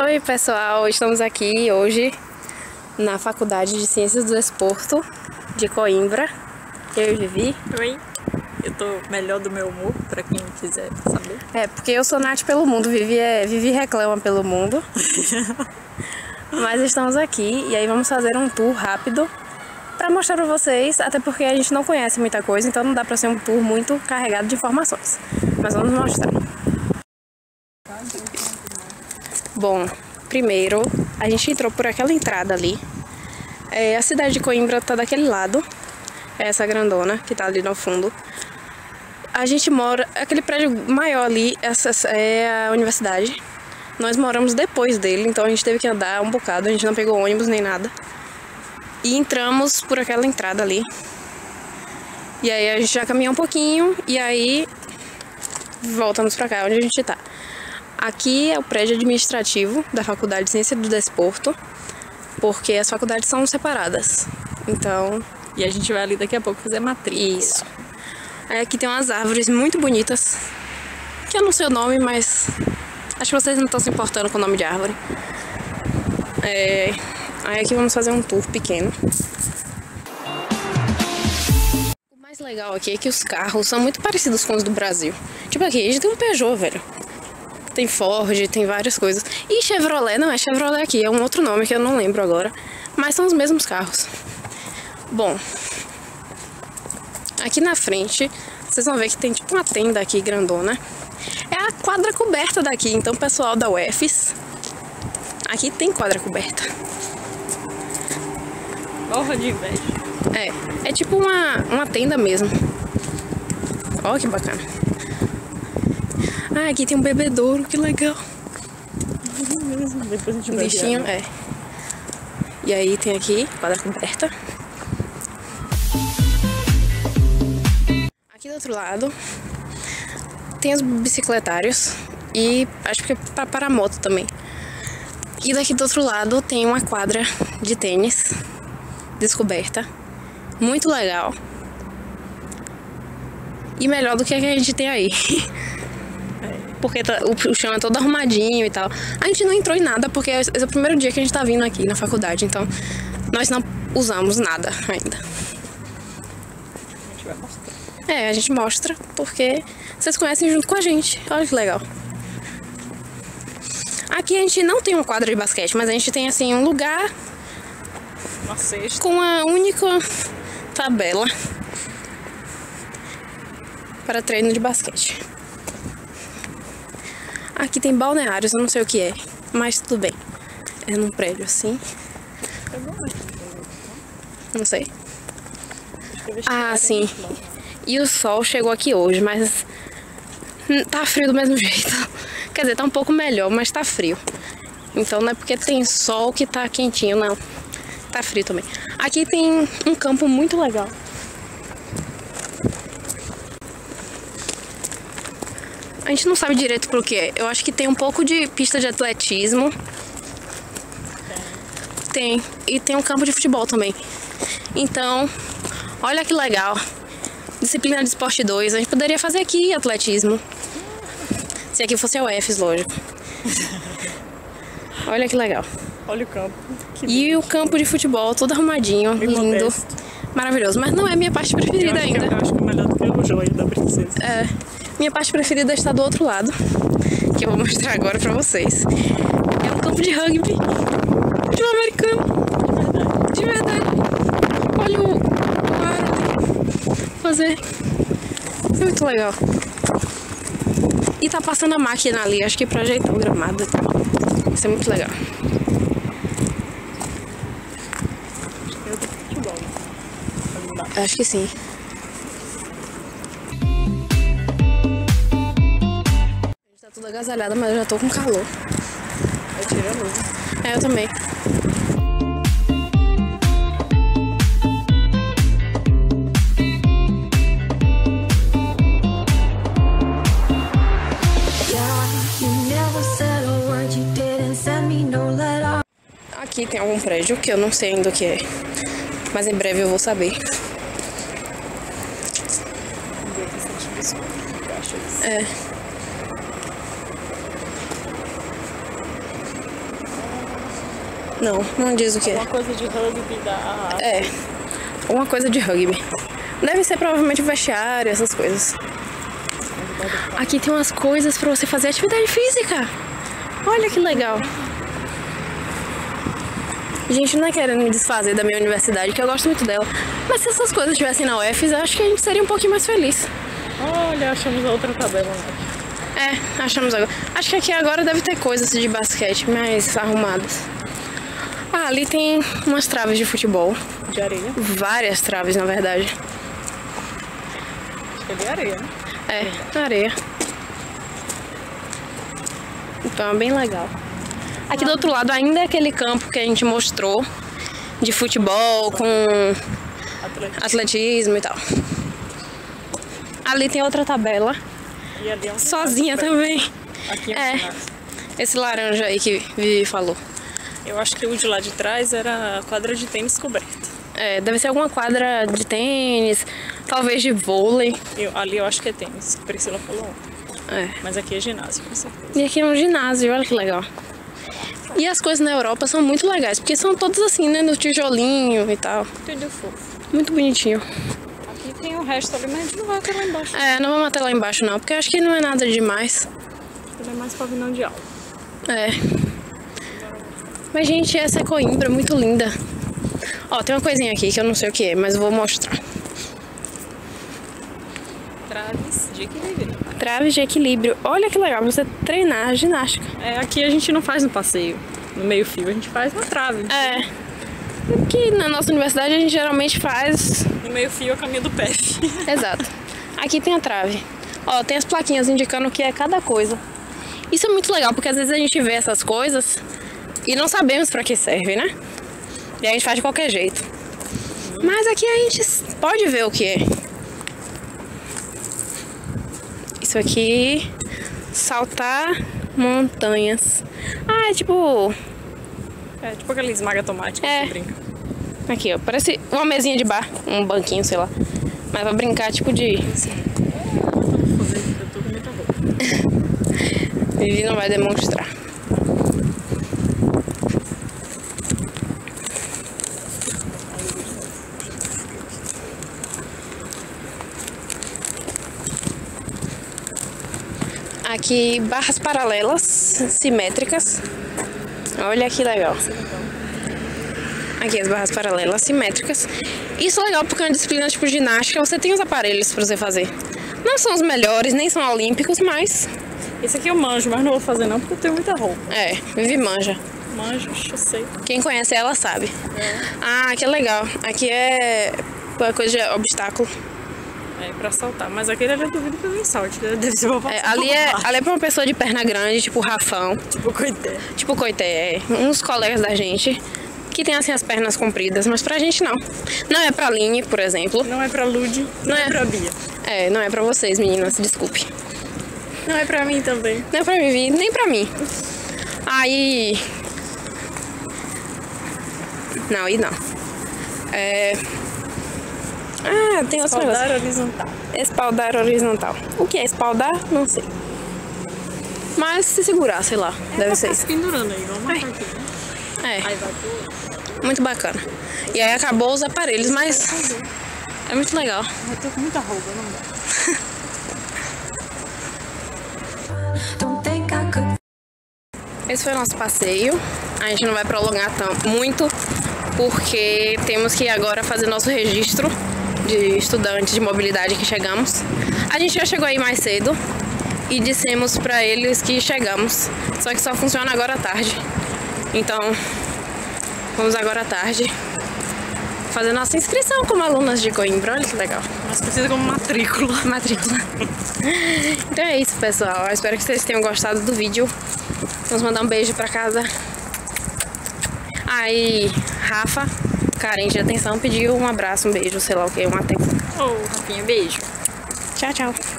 Oi pessoal, estamos aqui hoje na Faculdade de Ciências do Desporto de Coimbra. Eu e Vivi. Oi, eu tô melhor do meu humor, pra quem quiser saber. É, porque eu sou Nath pelo mundo, Vivi, é, Vivi reclama pelo mundo. Mas estamos aqui e aí vamos fazer um tour rápido para mostrar para vocês, até porque a gente não conhece muita coisa, então não dá para ser um tour muito carregado de informações. Mas vamos mostrar. Bom, primeiro a gente entrou por aquela entrada ali. É, a cidade de Coimbra tá daquele lado, é essa grandona que tá ali no fundo. A gente mora, aquele prédio maior ali, essa é a universidade. Nós moramos depois dele, então a gente teve que andar um bocado, a gente não pegou ônibus nem nada. E entramos por aquela entrada ali. E aí a gente já caminhou um pouquinho e aí voltamos pra cá onde a gente tá. Aqui é o prédio administrativo da Faculdade de Ciência do Desporto, porque as faculdades são separadas. Então, E a gente vai ali daqui a pouco fazer matrícula. isso. Aí aqui tem umas árvores muito bonitas, que eu não sei o nome, mas acho que vocês não estão se importando com o nome de árvore. É, Aí aqui vamos fazer um tour pequeno. O mais legal aqui é que os carros são muito parecidos com os do Brasil. Tipo aqui, a gente tem um Peugeot, velho. Tem Ford, tem várias coisas. E Chevrolet, não é Chevrolet aqui, é um outro nome que eu não lembro agora. Mas são os mesmos carros. Bom, aqui na frente, vocês vão ver que tem tipo uma tenda aqui grandona. É a quadra coberta daqui, então pessoal da UFS, aqui tem quadra coberta. Morra de inveja. É, é tipo uma, uma tenda mesmo. Ó, que bacana. Ah, aqui tem um bebedouro, que legal. Depois a gente vai bichinho, é. E aí tem aqui, quadra coberta. Aqui do outro lado tem os bicicletários e acho que é pra parar moto também. E daqui do outro lado tem uma quadra de tênis descoberta. Muito legal. E melhor do que a que a gente tem aí. Porque tá- o, o chão é todo arrumadinho e tal. A gente não entrou em nada porque esse é o primeiro dia que a gente tá vindo aqui na faculdade. Então, nós não usamos nada ainda. A gente vai mostrar. É, a gente mostra porque vocês conhecem junto com a gente. Olha que legal. Aqui a gente não tem uma quadra de basquete, mas a gente tem assim um lugar Uma cesta. com uma única tabela para treino de basquete. Aqui tem balneários, eu não sei o que é, mas tudo bem. É num prédio assim, não sei. Ah, sim. E o sol chegou aqui hoje, mas hum, tá frio do mesmo jeito. Quer dizer, tá um pouco melhor, mas tá frio. Então não é porque tem sol que tá quentinho, não. Tá frio também. Aqui tem um campo muito legal. A gente não sabe direito pro que é. Eu acho que tem um pouco de pista de atletismo. Tem. E tem um campo de futebol também. Então, olha que legal. Disciplina de esporte 2. A gente poderia fazer aqui atletismo. Se aqui fosse a UFS, lógico. Olha que legal. Olha o campo. Que E o campo de futebol todo arrumadinho, Bem lindo. modesto. Maravilhoso. Mas não é minha parte eu preferida que, ainda. eu acho que é melhor do que o joio da princesa. É, minha parte preferida está do outro lado, que eu vou mostrar agora pra vocês. É um campo de rugby. Futebol americano. De verdade. Olha o, ar. Fazer. É muito legal. E tá passando a máquina ali, acho que pra ajeitar o gramado e tal. Isso é muito legal. Acho que sim. A gente tudo agasalhada, mas eu já tô com calor. Aí tira a luz. É, eu também. Aqui tem algum prédio que eu não sei ainda o que é. Mas em breve eu vou saber. Um dia que você te desculpa. Eu acho isso. É. Não, não diz o que é. Uma coisa de rugby da. É, uma coisa de rugby. Deve ser provavelmente vestiário, essas coisas. Aqui tem umas coisas pra você fazer atividade física. Olha que legal. Gente, não é querendo me desfazer da minha universidade, que eu gosto muito dela. Mas se essas coisas estivessem na UFES, eu acho que a gente seria um pouquinho mais feliz. Olha, achamos a outra tabela, né? É, achamos agora. Acho que aqui agora deve ter coisas de basquete mais arrumadas. Ah, ali tem umas traves de futebol. De areia. Várias traves, na verdade. Acho que é de areia, né? É, areia. Então é bem legal. Aqui do outro lado ainda é aquele campo que a gente mostrou de futebol com Atlético. atletismo e tal. Ali tem outra tabela, E ali é um sozinha também. Aqui é É. Esse laranja aí que Vivi falou. Eu acho que o de lá de trás era a quadra de tênis coberta. É, deve ser alguma quadra de tênis, talvez de vôlei. Eu, ali eu acho que é tênis, que Priscila falou ontem. É. Mas aqui é ginásio, com certeza. E aqui é um ginásio, olha que legal. E as coisas na Europa são muito legais, porque são todas assim, né, no tijolinho e tal. Tudo fofo. Muito bonitinho. Aqui tem o resto ali, mas a gente não vai até lá embaixo. É, não vamos até lá embaixo não, porque eu acho que não é nada demais. Ele é mais pavilhão de aula. É. Mas, gente, essa é Coimbra, muito linda. Ó, tem uma coisinha aqui que eu não sei o que é, mas vou mostrar. Traves de equilíbrio. Traves de equilíbrio. Olha que legal, você treinar ginástica. É, aqui a gente não faz no passeio, no meio fio, a gente faz na trave. É. Que na nossa universidade a gente geralmente faz. No meio fio é o caminho do pé. Exato. Aqui tem a trave. Ó, tem as plaquinhas indicando o que é cada coisa. Isso é muito legal, porque às vezes a gente vê essas coisas e não sabemos pra que serve, né? E a gente faz de qualquer jeito. Mas aqui a gente pode ver o que é. Isso aqui, saltar montanhas. Ah, é tipo, É tipo aquele esmaga tomate que É. brinca. aqui ó, parece uma mesinha de bar, um banquinho, sei lá. Mas pra brincar, tipo de, Eu tô com muita roupa. Vivi não vai demonstrar. Aqui barras paralelas, simétricas. Olha que legal. Aqui as barras paralelas, simétricas. Isso é legal porque é uma disciplina tipo ginástica, você tem os aparelhos pra você fazer. Não são os melhores, nem são olímpicos, mas Esse aqui eu manjo, mas não vou fazer não porque eu tenho muita roupa. é, Vivi manja. Manjo, eu sei. Quem conhece ela sabe. Ah, que legal. Aqui é coisa de obstáculo. É pra saltar. Mas aquele ali eu duvido que alguém salte. né? Deve ser uma É, ali, é, ali é pra uma pessoa de perna grande, tipo Rafão, Tipo, coité. tipo Coité, é, uns colegas da gente que tem assim as pernas compridas, mas pra gente não. Não é pra Aline, por exemplo. Não é pra Lud, não, Não é. é. pra Bia. É, não é pra vocês, meninas, desculpe. Não é pra mim também. Não é pra Vivi, nem pra mim. Aí. Não, aí não. É. Ah, tem outros negócios. Saudar horizontal. Espaldar horizontal. O que é espaldar? Não sei. Mas se segurar, sei lá, deve ser pendurando aí, igual uma cartinha. É, Aí vai pro... muito bacana. E aí acabou os aparelhos, mas é muito legal. Eu tô com muita roupa, não dá. Esse foi o nosso passeio. A gente não vai prolongar tão, muito, porque temos que agora fazer nosso registro de estudantes de mobilidade que chegamos. A gente já chegou aí mais cedo e dissemos pra eles que chegamos, só que só funciona agora à tarde. Então, vamos agora à tarde fazer nossa inscrição como alunas de Coimbra. Olha que legal. Mas precisa como matrícula. Matrícula. Então é isso, pessoal. Eu espero que vocês tenham gostado do vídeo. Vamos mandar um beijo pra casa. Aí, Rafa, carente de atenção, pediu um abraço, um beijo, sei lá o que, uma atenção. Ô, Rafinha, beijo. Tchau, tchau.